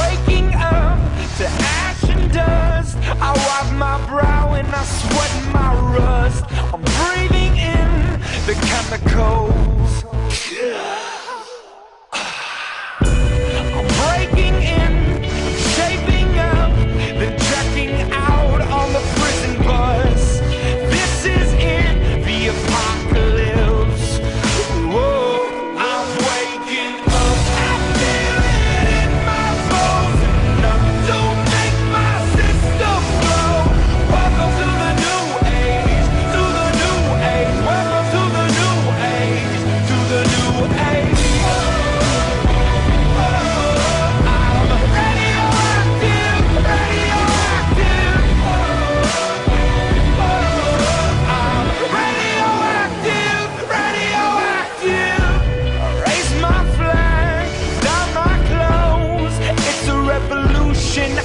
waking up to ash and dust. I wipe my brow and I sweat my rust. I'm breathing in the chemicals. Nation